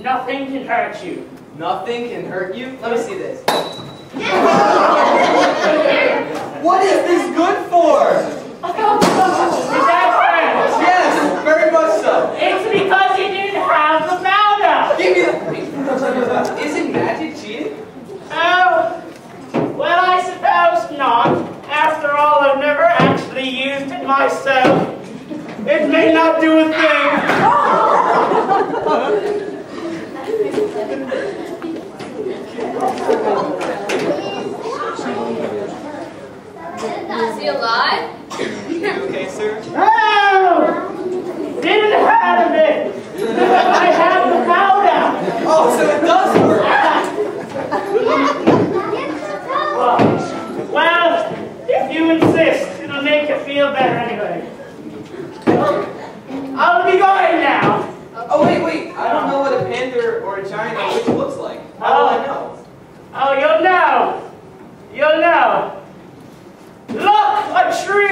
Nothing can hurt you. Nothing can hurt you? Let me see this. what is this good for? Is? Yes, very much so. It's because you didn't have the powder. Give me the... Isn't magic cheating? Oh, well, I suppose not. After all, I've never actually used it myself. It may not do a thing. Okay, sir? No! Didn't have it! I have the powder! Oh, so it does work! well, if you insist, it'll make you feel better anyway. I'll be going now! Oh, wait, wait vagina which looks like? How oh. will I know? Oh, oh, you'll know. You'll know. Look, a tree!